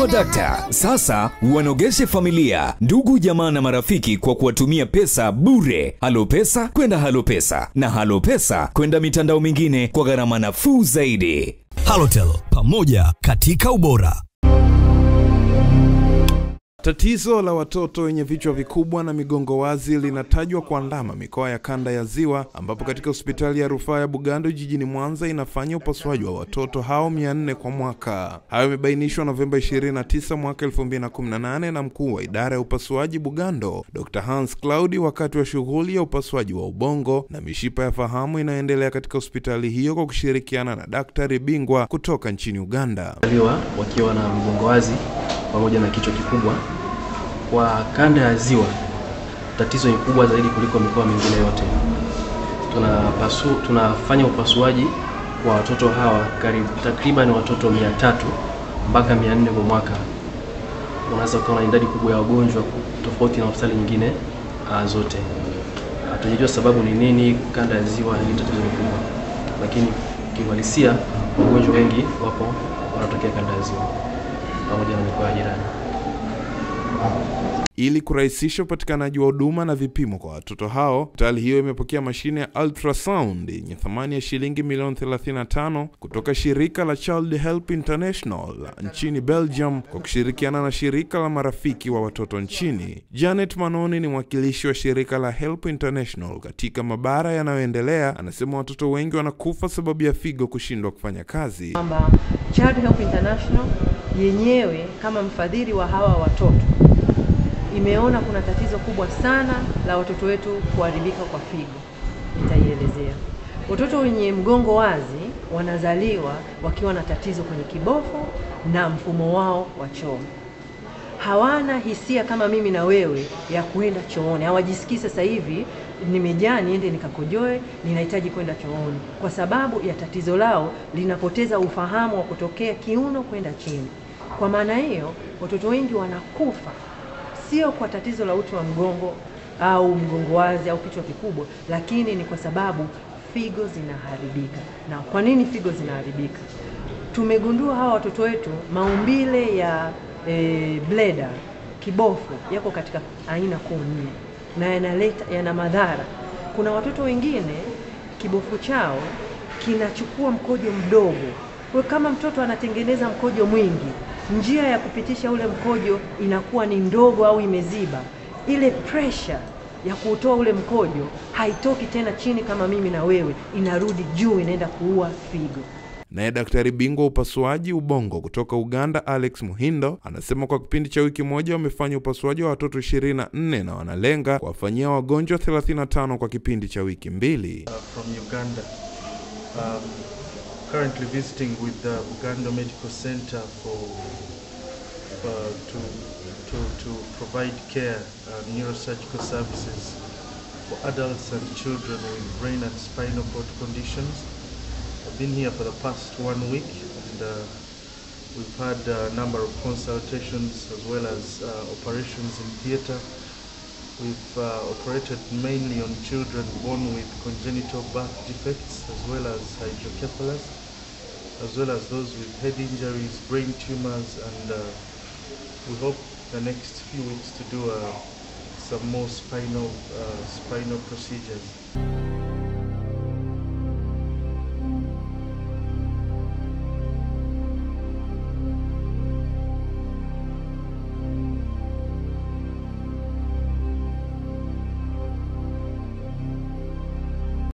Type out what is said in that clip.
swadakta sasa wanogeshe familia ndugu jamaa na marafiki kwa kuwatumia pesa bure. Halo pesa kwenda halo pesa. Na halo pesa kwenda mitandao mingine kwa gharama nafuu zaidi. Halotel pamoja katika ubora Tatizo la watoto wenye vichwa vikubwa na migongo wazi linatajwa kuandama mikoa ya kanda ya Ziwa, ambapo katika hospitali ya rufaa ya Bugando jijini Mwanza inafanya upasuaji wa watoto hao 400 kwa mwaka. Hayo yamebainishwa Novemba 29 mwaka 2018 na mkuu wa idara ya upasuaji Bugando, Dr. Hans Claudi, wakati wa shughuli ya upasuaji wa ubongo na mishipa ya fahamu inayoendelea katika hospitali hiyo kwa kushirikiana na daktari bingwa kutoka nchini Uganda. wakiwa na mgongo wazi pamoja na kichwa kikubwa. Kwa kanda ya Ziwa, tatizo ni kubwa zaidi kuliko mikoa mingine yote. Tunapasu, tunafanya upasuaji kwa watoto hawa karibu takriban watoto 300 mpaka 400 kwa mwaka. Unaweza ukaona idadi kubwa ya wagonjwa tofauti na hospitali nyingine uh, zote. Hatujajua sababu ni nini kanda ya Ziwa, hili tatizo ni kubwa, lakini kiuhalisia wagonjwa wengi wapo wanatokea kanda ya Ziwa pamoja na mikoa jirani. Ili kurahisisha upatikanaji wa huduma na vipimo kwa watoto hao, hospitali hiyo imepokea mashine ya ultrasound yenye thamani ya shilingi milioni 35 kutoka shirika la Child Help International nchini Belgium kwa kushirikiana na shirika la marafiki wa watoto nchini. Janet Manoni ni mwakilishi wa shirika la Help International katika mabara yanayoendelea, anasema watoto wengi wanakufa sababu ya figo kushindwa kufanya kazi. kwamba Child Help International yenyewe kama mfadhili wa hawa watoto imeona kuna tatizo kubwa sana la watoto wetu kuharibika kwa figo. Nitaielezea. Watoto wenye mgongo wazi wanazaliwa wakiwa na tatizo kwenye kibofu na mfumo wao wa choo. Hawana hisia kama mimi na wewe ya kuenda chooni, hawajisikii sasa hivi nimejaa niende nikakojoe, ninahitaji kwenda chooni, kwa sababu ya tatizo lao linapoteza ufahamu wa kutokea kiuno kwenda chini. Kwa maana hiyo, watoto wengi wanakufa sio kwa tatizo la uti wa mgongo au mgongo wazi au kichwa kikubwa, lakini ni kwa sababu figo zinaharibika. Na kwa nini figo zinaharibika? Tumegundua hawa watoto wetu maumbile ya e, bleda kibofu yako katika aina kuu nne na yanaleta yana madhara. Kuna watoto wengine kibofu chao kinachukua mkojo mdogo. Kwa kama mtoto anatengeneza mkojo mwingi, njia ya kupitisha ule mkojo inakuwa ni ndogo au imeziba. Ile pressure ya kuutoa ule mkojo haitoki tena chini kama mimi na wewe, inarudi juu, inaenda kuua figo. Naye daktari bingwa upasuaji ubongo kutoka Uganda Alex Muhindo anasema kwa kipindi cha wiki moja wamefanya upasuaji wa watoto 24 na wanalenga kuwafanyia wagonjwa 35 kwa kipindi cha wiki mbili. uh, from Uganda. Um, currently visiting with the Uganda Medical Center for uh, to, to to provide care, uh, neurosurgical services for adults and children with brain and spinal cord conditions. Been here for the past one week, and uh, we've had a number of consultations as well as uh, operations in theatre. We've uh, operated mainly on children born with congenital birth defects as well as hydrocephalus, as well as those with head injuries, brain tumors, and uh, we hope the next few weeks to do uh, some more spinal, uh, spinal procedures.